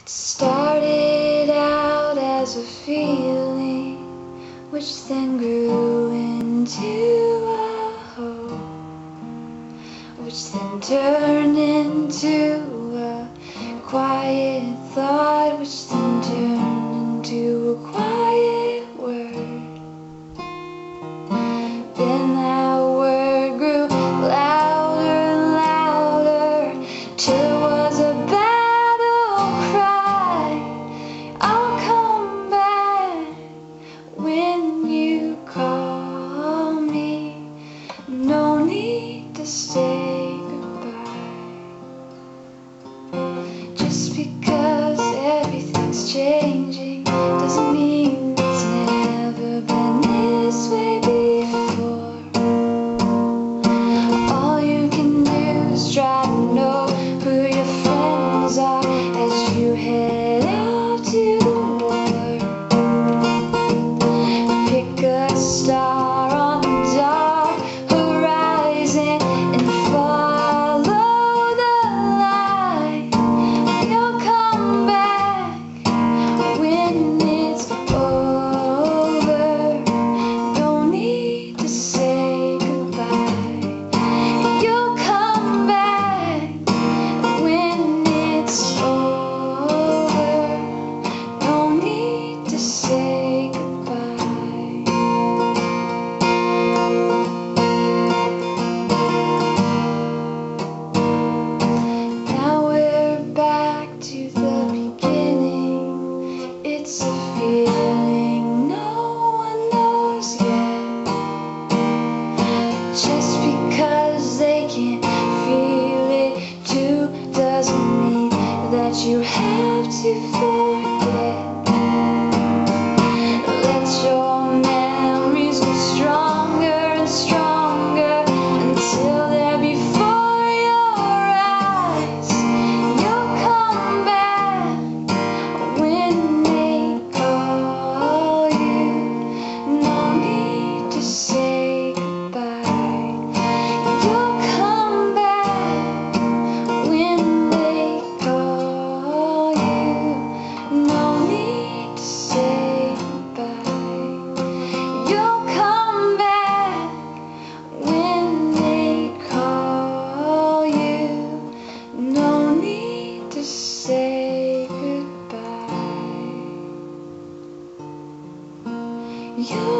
It started out as a feeling Which then grew into a hope Which then turned into a quiet thought Which then turned into a quiet word. Then no need to stay. you have to say goodbye. You